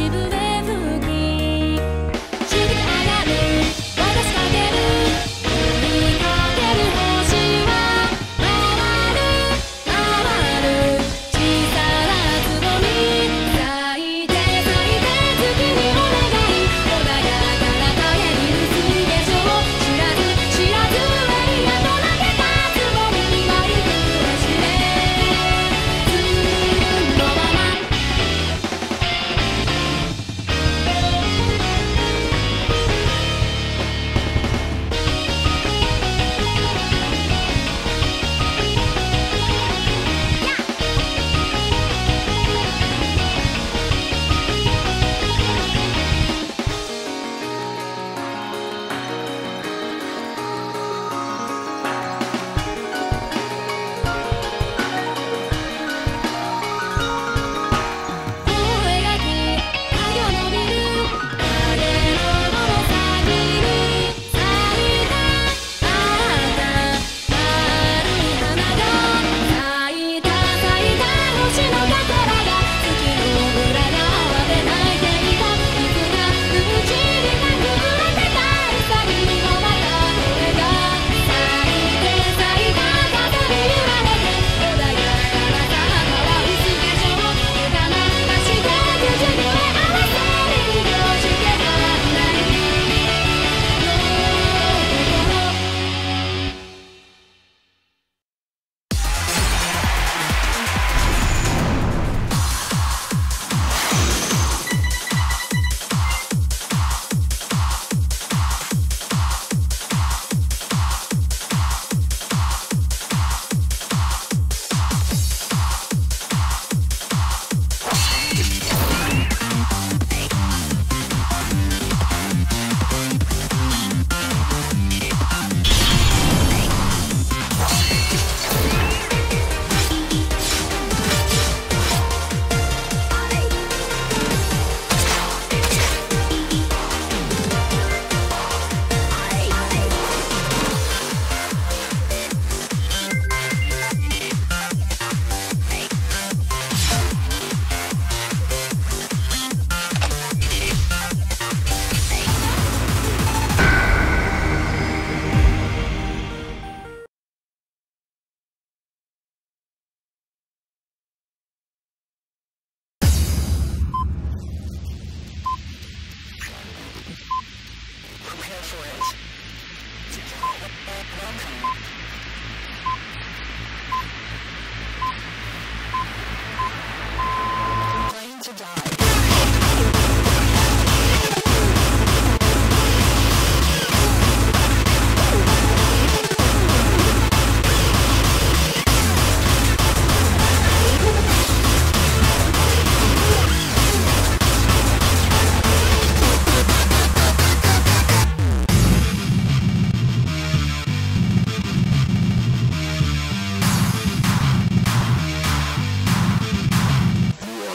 しぶ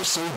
so